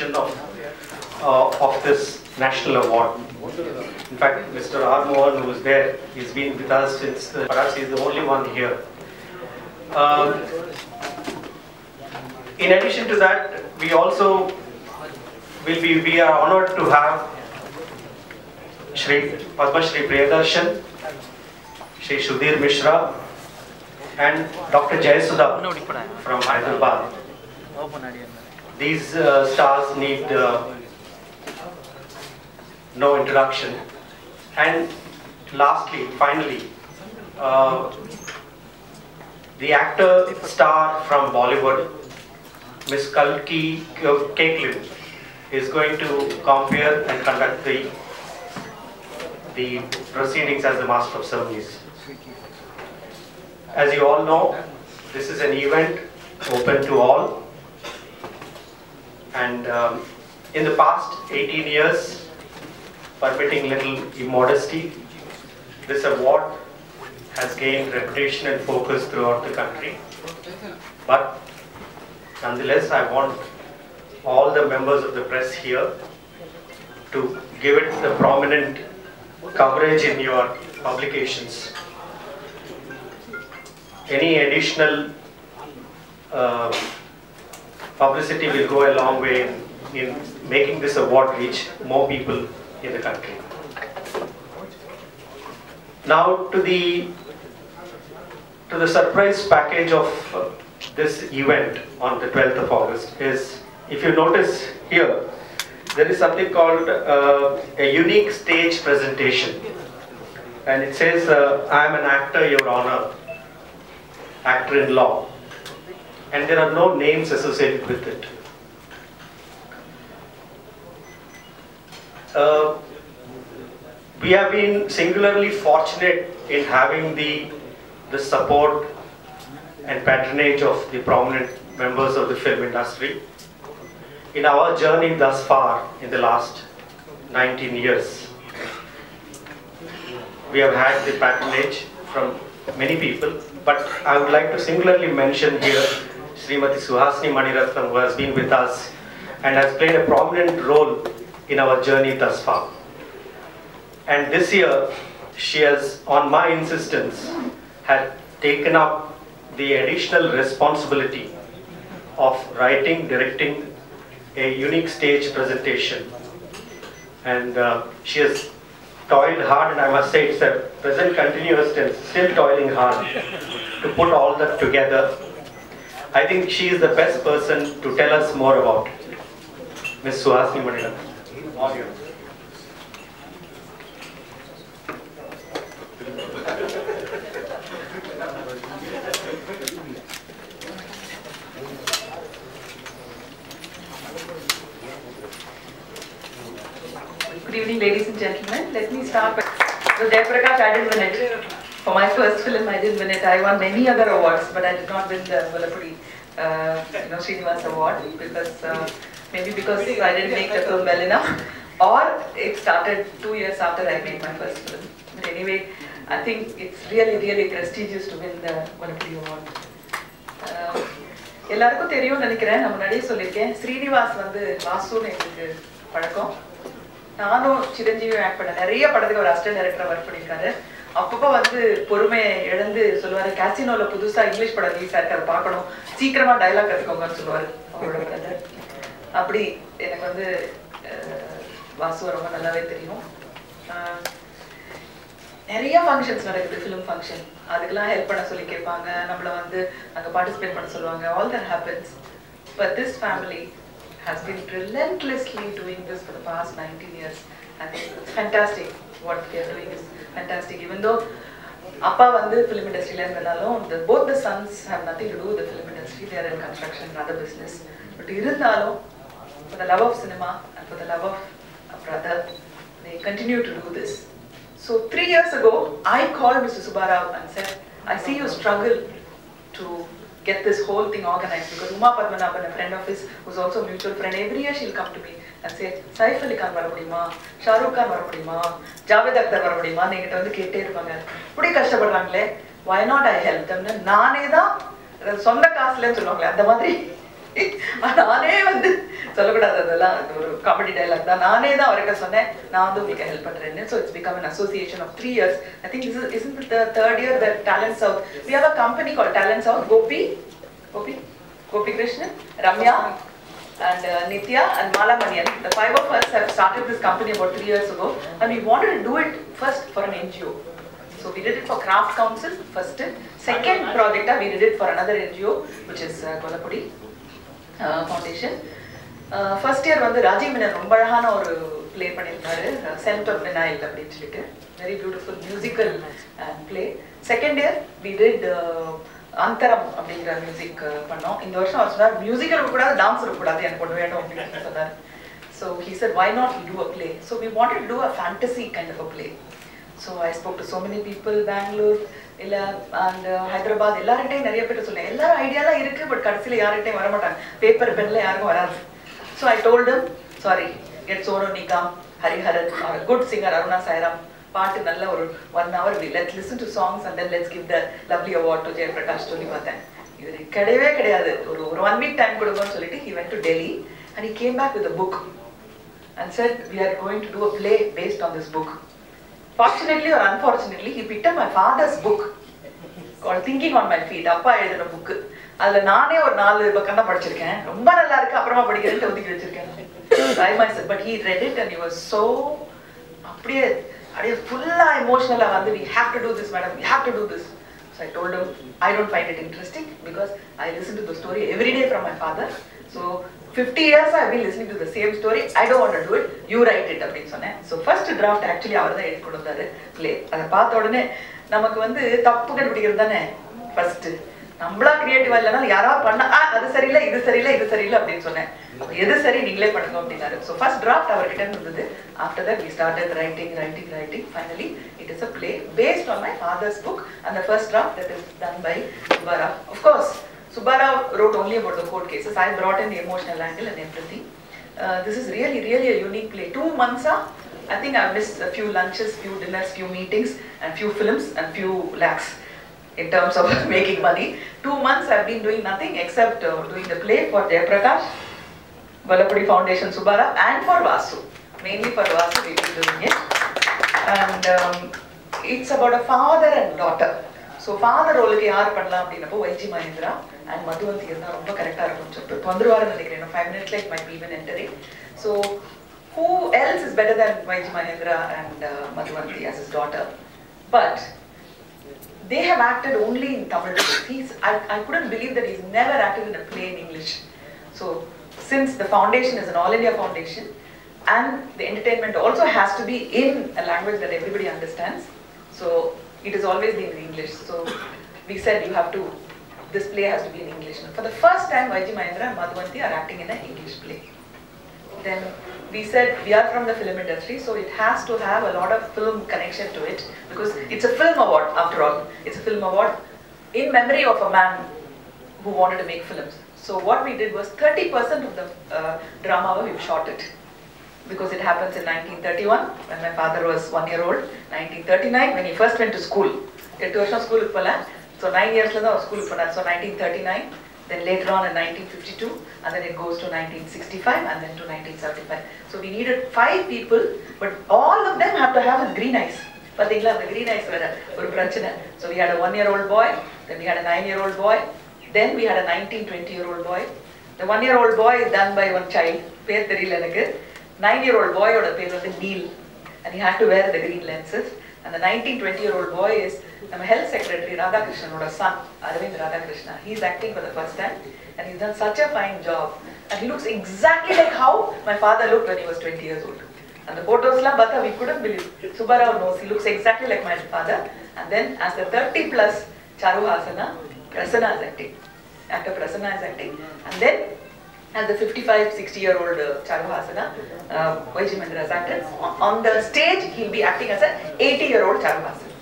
recognition of uh, of this national award. In fact, Mr. R. Mohan, who is there, he's been with us since, perhaps he's the only one here. Um, in addition to that, we also will be, we are honored to have Shri Padma Shri Priyadarshan, Shri Sudhir Mishra, and Dr. Jayasudha from Hyderabad. These uh, stars need uh, no introduction. And lastly, finally, uh, the actor star from Bollywood, Miss Kalki Keklin, is going to compare and conduct the the proceedings as the master of ceremonies. As you all know, this is an event open to all. And um, in the past 18 years, permitting little immodesty, this award has gained reputation and focus throughout the country. But nonetheless, I want all the members of the press here to give it the prominent coverage in your publications. Any additional uh, publicity will go a long way in, in making this award reach more people in the country. Now to the to the surprise package of uh, this event on the 12th of August is, if you notice here, there is something called uh, a unique stage presentation. And it says, uh, I am an actor, your honor, actor-in-law. And there are no names associated with it. Uh, we have been singularly fortunate in having the, the support and patronage of the prominent members of the film industry in our journey thus far in the last 19 years. We have had the patronage from many people, but I would like to singularly mention here Srimati Suhasini Maniratnam who has been with us and has played a prominent role in our journey thus far. And this year, she has, on my insistence, had taken up the additional responsibility of writing, directing a unique stage presentation. And uh, she has toiled hard, and I must say it's a present continuous tense, still toiling hard to put all that together. I think she is the best person to tell us more about it. Ms. Suhasini yours. Good evening, ladies and gentlemen. Let me start with didn't win it. For my first film, I didn't win it. I won many other awards, but I did not win the Mullapudi, uh, you know, Srinivas Award because uh, maybe because I didn't make the film well enough, or it started two years after I made my first film. But anyway, I think it's really, really prestigious to win the Mullapudi Award. Uh, எல்லாருக்கும் தெரியும்னு நினைக்கிறேன் நான் முன்னாடியே சொல்லியிருக்கேன் ஸ்ரீனிவாஸ் வந்து வாசுன்னு எங்களுக்கு பழக்கம் நானும் சிரஞ்சீவியும் ஆக்ட் பண்ண நிறைய படத்துக்கு ஒரு அசிஸ்டன்ட் டைரக்டர் ஒர்க் பண்ணியிருக்காரு அப்பப்போ வந்து பொறுமையை இழந்து சொல்லுவாரு கேசினோல புதுசா இங்கிலீஷ் படம் ரிலீஸ் ஆயிருக்கு பார்க்கணும். சீக்கிரமா டைலாக் கத்துக்கோங்கன்னு சொல்லுவாரு அவரோட பிரதர் அப்படி எனக்கு வந்து வாசு ரொம்ப நல்லாவே தெரியும். நிறைய ஃபங்க்ஷன்ஸ் நடக்குது ஃபிலிம் ஃபங்க்ஷன் அதுக்கெல்லாம் ஹெல்ப் பண்ண சொல்லி கேட்பாங்க. நம்மளை வந்து அங்கே பார்ட்டிசிபேட் பண்ண சொல்லுவாங்க. All that happens but this family has been relentlessly doing this for the past 19 years. I think it's fantastic. What they doing is fantastic. Even though அப்பா வந்து ஃபிலிம் இண்டஸ்ட்ரியில் இருந்ததாலும் the both the sons have nothing to do with the film industry. They are in construction and other business. But இருந்தாலும் for the love of cinema and for the love of a brother, they continue to do this. So three years ago, I called Mr. Subbarao and said, I see you struggle to get this whole thing organized because Uma Padmanabhan, a friend of his, who's also a mutual friend, every year she'll come to me சரி சைஃப் அலி கான் வர முடியுமா? ஷாருக் கான் வர முடியுமா? ஜாவேத் அக்தர் வர முடியுமா? என்கிட்ட வந்து கேட்டே இருப்பாங்க. இப்படி கஷ்டப்படுறாங்களே வை நாட் ஐ ஹெல்ப் தம்னு நானே தான் சொந்த காசுலன்னு சொல்லுவாங்களே அந்த மாதிரி. நானே வந்து சொல்லக்கூடாது அதெல்லாம் அது ஒரு காமெடி டைலாக் தான். நானே தான் அவர்கிட்ட சொன்னேன் நான் வந்து உங்களுக்கு ஹெல்ப் பண்றேன்னு. So it's become an association of three years I think is is the third year the talent south we have a company call talent south Gopi Gopi Gopi Krishnan Ramya and uh, Nitya and Mala Manian. The five of us have started this company about three years ago and we wanted to do it first for an NGO. So we did it for Craft Council first. Second project we did it for another NGO which is uh, Kolapudi uh, Foundation. First year வந்து ராஜீவ் மேனன் ரொம்ப அழகான ஒரு play பண்ணியிருந்தாரு send of வினாயில் அப்படின்னு சொல்லிட்டு very beautiful musical play second year we did Antharam அப்படிங்கிற music பண்ணோம். இந்த வருஷம் அவர் சொன்னார் மியூசிக் இருக்கக்கூடாது டான்ஸ் இருக்கக்கூடாது எனக்கு ஒன்று வேணும் அப்படின்னு சொன்னார். So he sir why not you do a play? So we do a do a fantasy kind of so I spoke to so many people Bangalore இல்லை அண்ட் ஹைதராபாத் எல்லார்கிட்டையும் நிறைய பேர் சொன்னேன். எல்லாரும் ஐடியாலாம் இருக்குது பட் கடைசியில் யார்கிட்டையும் வர மாட்டாங்க. பேப்பர் பென்ல யாருக்கும் வராது. So I told sorry get Sonu Nigam Hariharan good singer Aruna Sairam பாட்டு நல்ல ஒரு one hour let listen to songs and then let's give the lovely award to Jayaprakash சொல்லி பார்த்தேன் இது கிடையவே கிடையாது. ஒரு ஒரு ஒன் வீக் டைம் கொடுங்கன்னு சொல்லிட்டு he went to Delhi and he came back with book and sir we are going to do a play based on this book fortunately ஒரு unfortunately he picked my father's book book called Thinking on My அப்பா எழுதின book அதுல நானே ஒரு நாலு பக்கம் தான் படிச்சிருக்கேன். ரொம்ப நல்லா இருக்கு. அப்புறமா படிக்கிறேன் ஒதுக்கி வச்சிருக்கேன். But he read it and you was so அப்படியே அப்படியே ஃபுல்லாக எமோஷனலாக வந்து we have to do this madam we have to do this so I told I don't find it interesting because I listen to the story every day from my father so fifty years I been listening to the same story I don't want do it you write it அப்படின்னு சொன்னேன் so first draft actually அவர் தான் எடுத்து கொடுத்தாரு play அதை பார்த்த உடனே நமக்கு வந்து தப்பு கண்டுபிடிக்கிறது தானே ஃபர்ஸ்ட்டு நம்மளா கிரியேட்டிவா இல்லைனாலும் யாரா பண்ண "ஆ, அது சரியில்லை இது சரியில்லை இது சரியில்லை அப்படின்னு சொன்னேன். எது சரி நீங்களே பண்ணுங்க அப்படின்னாரு. ஸோ ஃபர்ஸ்ட் டிராஃப்ட் அவர்கிட்ட இருந்தது. After that we started writing writing writing finally it is a play based on my father's book அந்த first draft that is done by Subhara of course Subhara wrote only about the court cases I brought in emotional angle and every everything. Uh, this really really really a unique play. Two months ah, i think i've missed a few lunches few dinners few meetings and few films and few lakhs. in terms of making money. Two months I've been doing nothing except uh, doing the play for Jayaprakash, Vallapudi Foundation Subara, and for Vasu. Mainly for Vasu, we've been doing it. And um, it's about a father and daughter. So father ரோலுக்கு யார் பண்ணலாம் அப்படின்னப்போ YG Mahindra and Madhuvanti இருந்தால் ரொம்ப கரெக்டாக இருக்கும்னு சொல்லிட்டு இப்போ வந்துருவாருன்னு நினைக்கிறேன் five minutes like my even entering so who else is better than Y G Mahendra and Madhuvanthi as his daughter but they have acted only in Tamil. He's, I, I couldn't believe that he's never acted in a play in English. So, since the foundation is an all India foundation and the entertainment also has to be in a language that everybody understands, so it has always been in English. So, we said you have to, this play has to be in English. For the first time, Vaiji Mahendra and Madhuvanti are acting in an English play then we said we are from the film industry, so it has to have a lot of film connection to it because it's a film award after all. It's a film award in memory of a man who wanted to make films. So what we did was 30% of the uh, drama we've shot it because it happens in 1931 when my father was one year old, 1939 when he first went to school. எட்டு வருஷம் ஸ்கூலுக்கு போல so nine இயர்ஸ்ல தான் ஸ்கூலுக்கு போனார் so nineteen thirty nine then later on in 1952 and then it goes to 1965 and then to 1975 so we needed five people but all of them have to have a green eyes பாத்தீங்களா அந்த green eyes வேற ஒரு பிரச்சனை so we had a one year old boy then we had a nine year old boy then we had a 19 20 year old boy the one year old boy is done by one child பேர் தெரியல எனக்கு nine year old boy ஓட பேர் வந்து Neil and he had to wear the green lenses And the 19, 20 year old boy is I'm a health secretary Radhakrishnan, son, Aravind Radhakrishnan. He's acting for the first time and he's done such a fine job. And he looks exactly like how my father looked when he was 20 years old. And the photos la Batha, we couldn't believe. Subbarao knows, he looks exactly like my father. And then as the 30 plus Charuhasana Prasanna is acting. Actor Prasanna is acting. And then as the 55 60 year old uh, Charuhasana uh, Vaijimendra is on, the stage he'll be acting as an 80 year old Charuhasana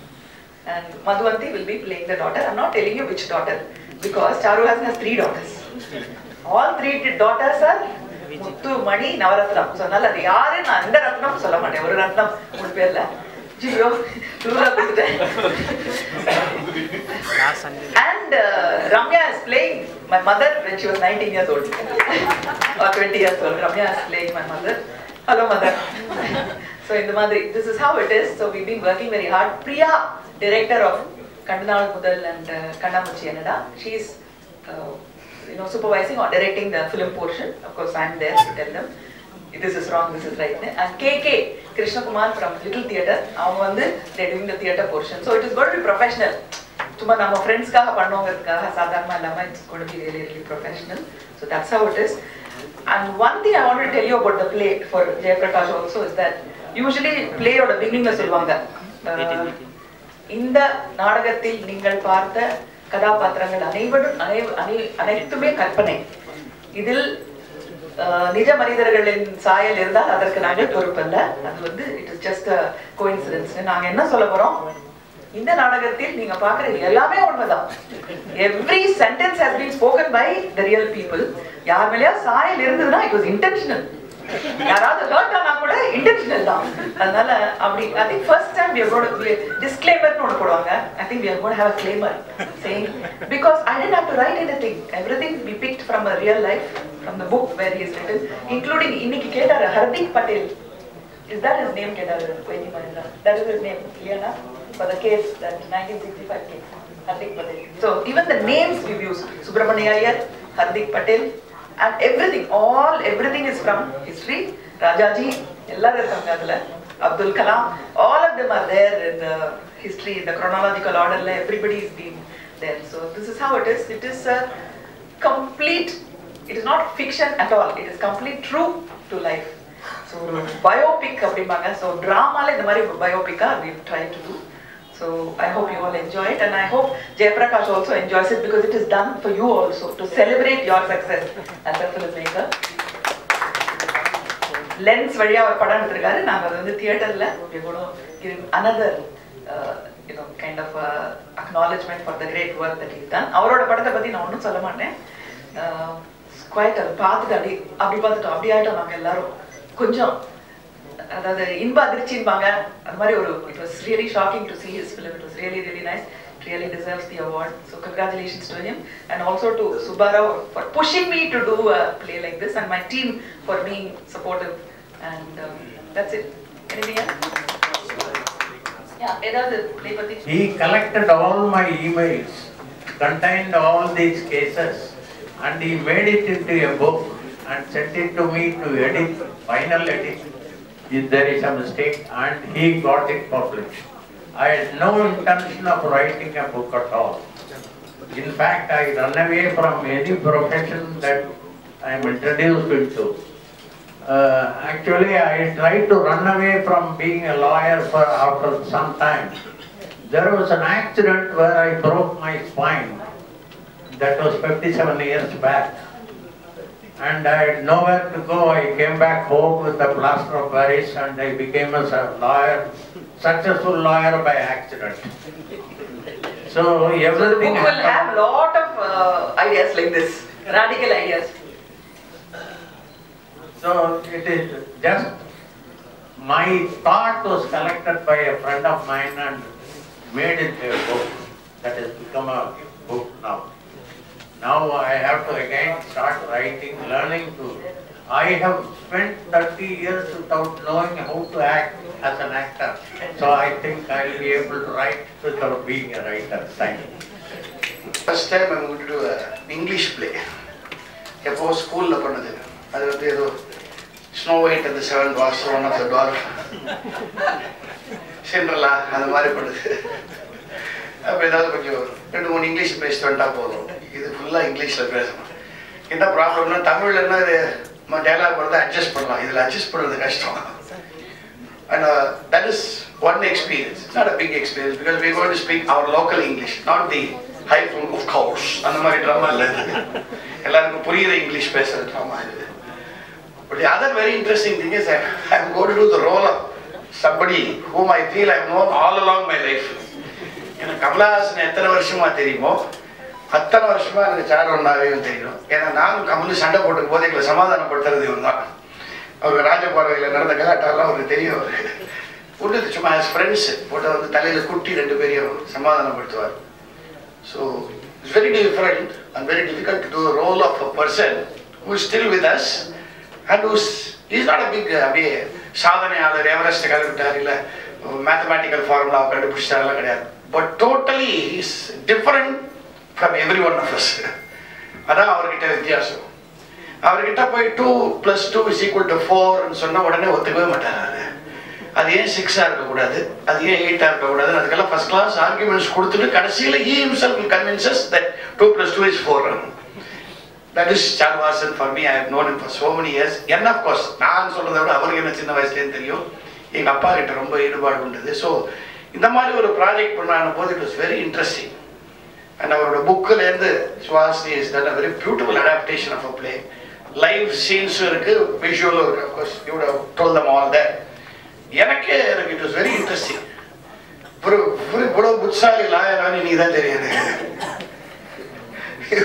and Madhuvanti will be playing the daughter. I'm not telling you which daughter because Charuhasana has three daughters. All three daughters are Muthu Mani Navaratnam so அதனால அது யாரு நான் அந்த ரத்னம் சொல்ல மாட்டேன் ஒரு ரத்னம் மூணு பேர்ல Jio, and uh, Ramya is playing my mother when she was 19 years old or 20 years old. Ramya is playing my mother. Hello, mother. so in the Madri, this is how it is. So we've been working very hard. Priya, director of Kandanal Mudal and uh, Kandamuchi she's uh, you know supervising or directing the film portion. Of course, I'm there to tell them. This is wrong, this is right. And KK Krishna Kumar from Little Theatre, அவங்க வந்து they're doing the theatre portion. So it is going to be professional. சும்மா நம்ம ஃப்ரெண்ட்ஸ்க்காக பண்ணோங்கிறதுக்காக சாதாரணமா இல்லாம it's really really professional. So that's how it is. And one thing I want to tell you about the play for Jayaprakash also is that usually play ஓட beginningல சொல்லுவாங்க இந்த நாடகத்தில் நீங்கள் பார்த்த கதாபாத்திரங்கள் அனைவரும் அனை- அனை- அனைத்துமே கற்பனை இதில் நிஜ மனிதர்களின் சாயல் இருந்தால் அதற்கு நாங்கள் பொறுப்பல்ல. அது வந்து இட் இஸ் ஜஸ்ட் கோயின்சிடன்ஸ் நாங்க என்ன சொல்ல போறோம்? இந்த நாடகத்தில் நீங்க பாக்குற எல்லாமே உண்மைதான். Every sentence has been spoken by the real people யார் மேலேயா சாயல் இருந்ததுன்னா இட் வாஸ் இன்டென்ஷனல் யாராவது ஹர்ட் ஆனா கூட இன்டென்ஷனல் தான் அதனால அப்படி I think first time we are going to டிஸ்க்ளைமர்னு ஒன்று போடுவாங்க I think we are going to have a claimer saying because I didn't have to write anything everything we picked from a real life from the book where he is written including இன்னைக்கு கேட்டாரு Hardik Patel is that his name கேட்டாரு Vaithi Mahendra that is his name இல்லையா for the case that 1965 case Hardik Patel so even the names we've used Subramania Iyer Hardik Patel and everything all everything is from history Rajaji எல்லாரும் இருக்காங்க அதுல Abdul Kalam all of them are there in the history in the chronological order everybody is been there so this is how it is it is a complete it is not fiction at all it is complete true to life so biopic அப்படிம்பாங்க so ட்ராமால இந்த மாதிரி பயோபிக்கா we try to do So I hope you all enjoy it and I hope Jayaprakash also enjoys it because it is done for you also to celebrate your success as a filmmaker. Lens வழியாக ஒரு படம் எடுத்திருக்காரு நாங்கள் அது வந்து தியேட்டரில் okay கூட give another you know kind of acknowledgement for the great work that is தான் அவரோட படத்தை பற்றி நான் ஒன்றும் சொல்ல மாட்டேன் குவாய்ட் அதை பார்த்துட்டு அப்படி அப்படி பார்த்துட்டோம் அப்படி ஆகிட்டோம் நாங்கள் எல்லாரும் கொஞ்சம் அதாவது இன்ப அதிர்ச்சிம்பாங்க அந்த மாதிரி ஒரு it was really shocking to see his film it was really really nice it really deserves the award so congratulations to him and also to Subbarao for pushing me to do a play like this and my team for being supportive and um, that's it anything else yeah ஏதாவது play பத்தி He collected all my emails, contained all these cases, and he made it into a book and sent it to me to edit, final edit, if there is a mistake, and he got it published. I had no intention of writing a book at all. In fact, I run away from any profession that I am introduced into. Uh, actually, I tried to run away from being a lawyer for after some time. There was an accident where I broke my spine. That was 57 years back. And I had nowhere to go. I came back home with a plaster of Paris and I became a lawyer, successful lawyer by accident. So so everything book will have lot of uh, ideas like this radical ideas So it is just, my thought was collected by a friend of mine and made into a book that has become a book now. Now I have to again start writing, learning to, I have spent 30 years without knowing how to act as an actor. So I think I will be able to write without being a writer. Thank you. First time I'm going to do a English play எப்போ ஸ்கூலில் பண்ணது அது வந்து ஏதோ snow white அந்த seven was one of the dwarf Cinderella அந்த மாதிரி பண்ணுது அப்போ ஏதாவது கொஞ்சம் ரெண்டு மூணு இங்கிலீஷ் பேசிட்டு வந்துட்டா போதும் இது ஃபுல்லாக இங்கிலீஷில் பேசணும் என்ன ப்ராப்ளம்னா தமிழில் என்ன நம்ம டைலாக் வந்து அட்ஜஸ்ட் பண்ணலாம் இதில் அட்ஜஸ்ட் பண்ணுறது கஷ்டம் and that is one experience it's not a big experience because we got to speak our local English not the high full of course அந்த மாதிரி ட்ராமா இல்லை எல்லாருக்கும் புரியுது இங்கிலீஷ் பேசுகிற ட்ராமா இது But the other very interesting thing is that I'm going to do the role of somebody whom I feel I've known all along my எனக்கு கமலஹாசன் எத்தனை வருஷமா தெரியுமோ அத்தனை வருஷமா எனக்கு சார் ஒன்றாவையும் தெரியும். ஏன்னா நானும் கமலு சண்டை போட்டு போது எங்களை சமாதானப்படுத்துறது இவன் தான் அவர் ராஜபார்வையில் நடந்த கலாட்டாலாம் அவருக்கு தெரியும் அவர். விட்டது சும்மா ஆஸ் ஃப்ரெண்ட்ஸ் போட்டு வந்து தலையில் குட்டி ரெண்டு பேரையும் சமாதானப்படுத்துவார். So it's very different and very difficult to do role of a person who who is still with us and who's he's not a அப்படியே சாதனையாளர் எவரெஸ்ட் கலந்துட்டார் இல்லை மேத்தமேட்டிக்கல் ஃபார்முலா கண்டுபிடிச்சாரெல்லாம் கிடையாது. But totally is different from every one of us அதான் அவர்கிட்ட வித்தியாசம். அவர்கிட்ட போய் two plus two is equal to ஃபோர்னு சொன்னால் உடனே ஒத்துக்கவே மாட்டார் அது அது ஏன் சிக்ஸாக இருக்கக்கூடாது? அது ஏன் எயிட்டாக இருக்கக்கூடாது? அதுக்கெல்லாம் ஃபர்ஸ்ட் கிளாஸ் ஆர்குமெண்ட்ஸ் கொடுத்துட்டு கடைசியில் he himself convinces that two plus two is four that is Charvasan for me I have known him for so many years என்ன கோர்ஸ் நான் சொல்கிறத விட அவருக்கு என்ன சின்ன வயசுலேருந்து தெரியும். எங்கள் அப்பா கிட்ட ரொம்ப ஈடுபாடு உண்டுது. ஸோ இந்த மாதிரி ஒரு ப்ராஜெக்ட் பண்ணான போது it was very interesting and அவரோட புக்கிலேருந்து சுவாசி is that a very beautiful adaptation of a play live சீன்ஸும் இருக்கு விஷுவலும் இருக்கு of course you'd told them all the எனக்கே எனக்கு இட் வாஸ் வெரி இன்ட்ரெஸ்டிங் ஒரு ஒரு இவ்வளோ புட்சாலி லாயரானு நீ தான் தெரியாது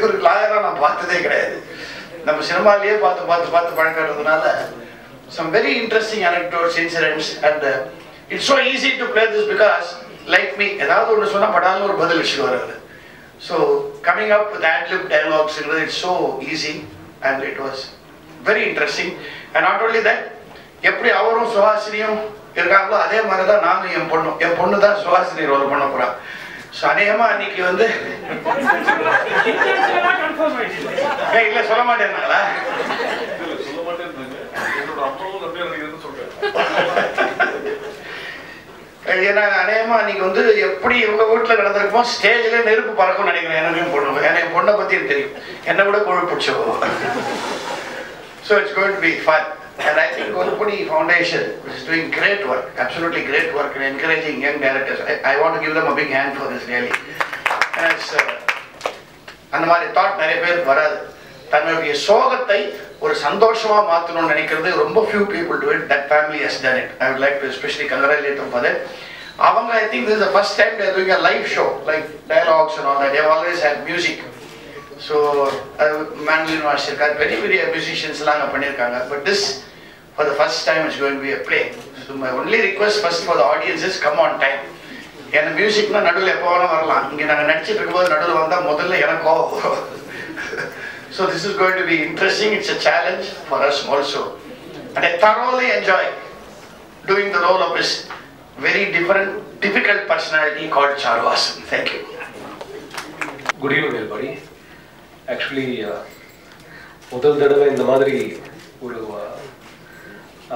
ஒரு லாயரா நான் பார்த்ததே கிடையாது. நம்ம சினிமாலேயே பார்த்து பார்த்து பார்த்து பழக்கிறதுனால some very interesting anecdotes, incidents and it's so easy to play this because like me ஏதாவது ஒன்று சொன்னால் படாலும் ஒரு பதில் விஷயம் வருது so coming up with ad-lib dialogues so easy and it was very interesting and not only that எப்படி அவரும் சுஹாசினியும் இருக்காங்களோ அதே மாதிரி தான் நானும் என் பொண்ணும் என் பொண்ணு தான் சுஹாசினி ரோல் பண்ண போறா. ஸோ அநேகமா அன்னைக்கு வந்து இல்ல சொல்ல மாட்டேன்னாங்களா சொல்ல மாட்டேன்னு என்னோட அம்மாவும் அப்படியே நினைக்கிறேன்னு சொல்றேன் ஏன்னா அநேகமா நீங்க வந்து எப்படி இவங்க வீட்டுல நடந்திருக்குமோ ஸ்டேஜ்ல நெருப்பு பறக்கும்னு நினைக்கிறேன் எனக்கும் பொண்ணு ஏன்னா என் பொண்ணை பத்தி தெரியும் என்ன விட கோழி பிடிச்ச so it's going be fun and I think Golpuni Foundation is doing great work, absolutely great work in encouraging young directors. I, I want to give them a big hand for this really. அந்த மாதிரி thought நிறைய பேர் வராது தன்னுடைய சோகத்தை ஒரு சந்தோஷமா மாற்றணும்னு நினைக்கிறது ரொம்ப few people do it that family has done it I would like to especially congratulate for that that அவங்க i think this is the first time they're doing a live show like dialogues and all that they've always had music so mandolin வாசிச்சிருக்காரு பெரிய பெரிய musicians எல்லாம் அங்க பண்ணியிருக்காங்க but this for the first time is going to be a play so my only request first for the audience is come on time ஏன்னா மியூசிக்னா நடுவில் எப்போ வேணால் வரலாம் இங்கே நாங்கள் நடிச்சிட்டு இருக்கும்போது நடுவில் வந்தால் முதல்ல எனக்கோ so this is going to be interesting it's a challenge for us also and I thoroughly enjoy doing the role of this very different, difficult personality called Charvasan. Thank you. Good evening everybody. Actually uh, முதல் தடவை இந்த மாதிரி ஒரு uh,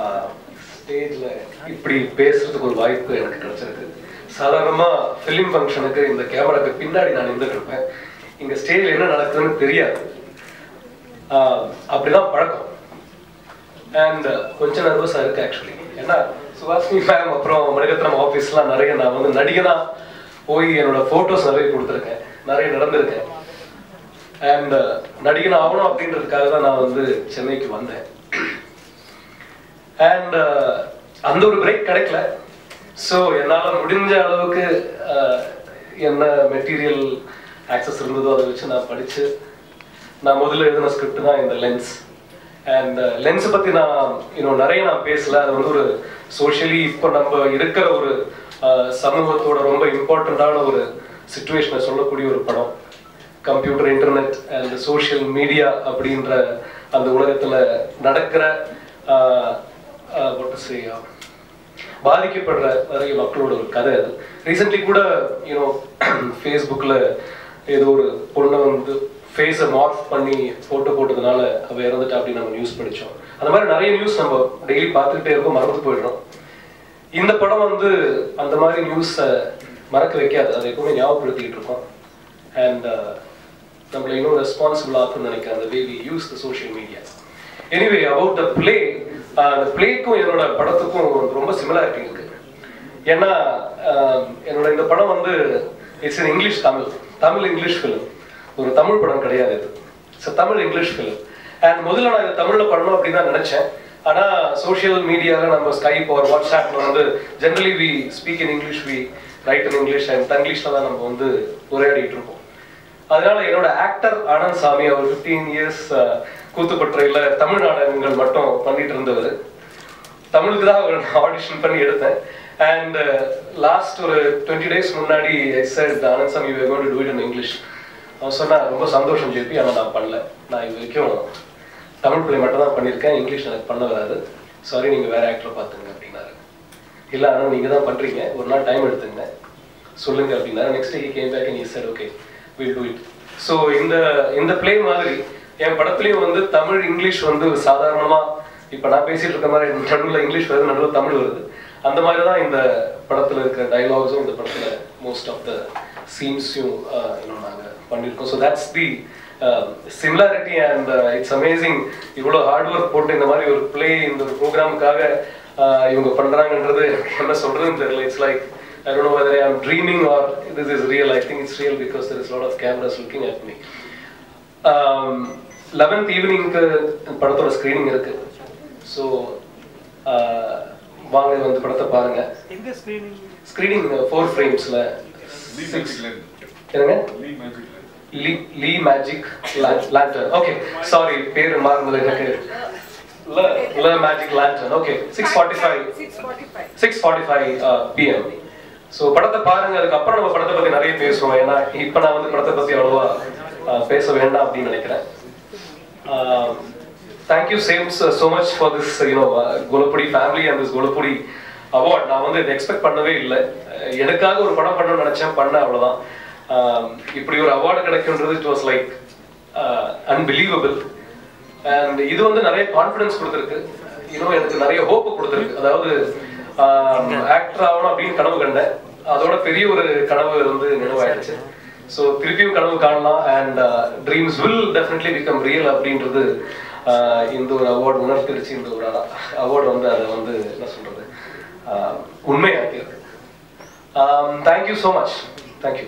uh, ஸ்டேஜில் இப்படி பேசுறதுக்கு ஒரு வாய்ப்பு எனக்கு கிடைச்சிருக்கு. சாதாரணமாக ஃபிலிம் ஃபங்க்ஷனுக்கு இந்த கேமராக்கு பின்னாடி நான் நின்றுட்டு இருப்பேன். இங்கே ஸ்டேஜில் என்ன நடக்குதுன்னு தெரியாது. அப்படிதான் பழக்கம். அண்ட் கொஞ்சம் நர்வஸாக இருக்குது ஆக்சுவலி ஏன்னா சுஹாசினி மேம் அப்புறம் மணிரத்னம் ஆஃபீஸ்லாம் நிறைய நான் வந்து நடிகனாக போய் என்னோட ஃபோட்டோஸ் நிறைய கொடுத்துருக்கேன். நிறைய நடந்திருக்கேன். அண்ட் uh, நடிகன் ஆகணும் அப்படின்றதுக்காக தான் நான் வந்து சென்னைக்கு வந்தேன். அண்ட் uh, அந்த ஒரு பிரேக் கிடைக்கல. ஸோ என்னால் முடிஞ்ச அளவுக்கு uh, என்ன மெட்டீரியல் ஆக்சஸ் இருந்ததோ அதை வச்சு நான் படித்து நான் முதல்ல எழுதின ஸ்கிரிப்ட் தான் இந்த லென்ஸ் அண்ட் லென்ஸை பற்றி நான் இன்னும் நிறைய நான் பேசல. அது வந்து ஒரு சோஷியலி இப்போ நம்ம இருக்கிற ஒரு uh, சமூகத்தோட ரொம்ப இம்பார்ட்டண்ட்டான ஒரு சுச்சுவேஷனை சொல்லக்கூடிய ஒரு படம். Computer internet and social media அப்படின்ற அந்த உலகத்தில் நடக்கிற uh, uh, பாதிக்கப்படுற நிறைய மக்களோட ஒரு கதை அது. ரீசெண்ட்லி கூட யூனோ ஃபேஸ்புக்கில் ஏதோ ஒரு பொண்ணை வந்து ஃபேஸை மார்க் பண்ணி ஃபோட்டோ போட்டதுனால அவள் இறந்துட்டா அப்படின்னு நம்ம நியூஸ் படித்தோம் அந்த மாதிரி நிறைய நியூஸ் நம்ம டெய்லி பார்த்துக்கிட்டே இருக்கோம் மறந்து போயிடுறோம். இந்த படம் வந்து அந்த மாதிரி நியூஸை மறக்க வைக்காது. அதை எப்பவுமே ஞாபகப்படுத்திக்கிட்டு இருக்கோம். அண்ட் uh, நம்மளை இன்னும் ரெஸ்பான்சிபிள் ஆகும்னு நினைக்கிறேன். அந்த way we use the social media anyway about the play அந்த பிளேக்கும் என்னோட படத்துக்கும் ரொம்ப சிமிலாரிட்டி இருக்கு. ஏன்னா um, என்னோட இந்த படம் வந்து it's in English Tamil Tamil English film ஒரு தமிழ் படம் கிடையாது இது தமிழ் இங்கிலீஷ் ஃபிலிம் அண்ட் முதல்ல நான் இதை தமிழில் பண்ணணும் அப்படின்னு தான் நினச்சேன். ஆனால் சோஷியல் மீடியாவில் நம்ம ஸ்கைப் ஒரு வாட்ஸ்அப்ல வந்து generally we speak in English we write in English and தங்கிலீஷில் தான் நம்ம வந்து உரையாடிட்டு இருக்கோம். அதனால என்னோட ஆக்டர் ஆனந்த் சாமி அவர் 15 இயர்ஸ் கூத்துப்பற்றையில் தமிழ் நாடகங்கள் மட்டும் பண்ணிட்டு இருந்தவர். தமிழுக்கு தான் அவர் ஆடிஷன் பண்ணி எடுத்தேன். அண்ட் லாஸ்ட் ஒரு டுவெண்ட்டி டேஸ் முன்னாடி I said Anand Swamy to do it in English அவன் சொன்னா ரொம்ப சந்தோஷம் ஜெபி ஆனால் நான் பண்ணல. நான் இது வரைக்கும் தமிழ் பிள்ளை மட்டும் தான் பண்ணியிருக்கேன். இங்கிலீஷ் எனக்கு பண்ண வராது. சாரி நீங்கள் வேற ஆக்டரை பார்த்துங்க அப்படின்னாரு. இல்லை ஆனால் நீங்கள் தான் பண்ணுறீங்க ஒரு நாள் டைம் எடுத்துங்க. சொல்லுங்க அப்படின்னாரு. Next he came back and sir okay will do it so இந்த இந்த ப்ளே மாதிரி என் படத்துலையும் வந்து தமிழ் இங்கிலீஷ் வந்து சாதாரணமாக இப்போ நான் பேசிட்டு இருக்க மாதிரி நடுவில் இங்கிலீஷ் வருது நடுவில் தமிழ் வருது. அந்த மாதிரி தான் இந்த படத்தில் இருக்கிற டைலாக்ஸும் இந்த படத்தில் மோஸ்ட் ஆஃப் த சீன்ஸையும் இன்னும் நாங்கள் பண்ணியிருக்கோம் so that's the similarity and it's amazing இவ்வளோ ஹார்ட் ஒர்க் போட்டு இந்த மாதிரி ஒரு ப்ளே இந்த ஒரு ப்ரோக்ராமுக்காக இவங்க பண்றாங்கன்றது எனக்கு என்ன சொல்றதுன்னு தெரியல. It's like I don't know whether I am dreaming or this is real. I think it's real because there is a lot of cameras looking at me. Eleventh ஈவினிங்க்கு படத்தோட ஸ்க்ரீனிங் இருக்கு. ஸோ வாங்க வந்து படத்தை பாருங்க. ஸ்கிரீனிங் ஃபோர் ஃப்ரேம்ஸ்ல என்னங்க? Le le le magic lantern okay sorry பேர் மாறுனது எனக்கு le magic lantern okay six forty five six forty five PM so படத்தை பாருங்க அதுக்கப்புறம் நம்ம படத்தை பத்தி நிறைய பேசுவோம். ஏன்னா இப்போ நான் வந்து படத்தை பத்தி அவ்வளோவா பேச வேண்டாம் அப்படின்னு நினைக்கிறேன். Thank you சேம்ஸ் so much for this you know Kolapudi family and this Kolapudi award நான் வந்து இதை எக்ஸ்பெக்ட் பண்ணவே இல்லை. எனக்காக ஒரு படம் பண்ணணும்னு நினைச்சேன். பண்ண அவ்வளவுதான். இப்படி ஒரு award கிடைக்குன்றது it was like unbelievable and இது வந்து நிறைய கான்ஃபிடன்ஸ் கொடுத்துருக்கு. இன்னும் எனக்கு நிறைய ஹோப் கொடுத்துருக்கு. அதாவது ஆக்டர் ஆகணும் அப்படின்னு கனவு கண்டேன். அதோட பெரிய ஒரு கனவு வந்து நினைவாயிடுச்சு. ஸோ திருப்பியும் கனவு காணலாம். And dreams will definitely become real அப்படின்றது ஆஹ் இந்த ஒரு அவார்டு உணர்த்திருச்சு இந்த ஒரு அவார்டு வந்து அதை வந்து என்ன சொல்றது? ஆஹ் உண்மையாக்கியிருக்கு. Thank you so much thank you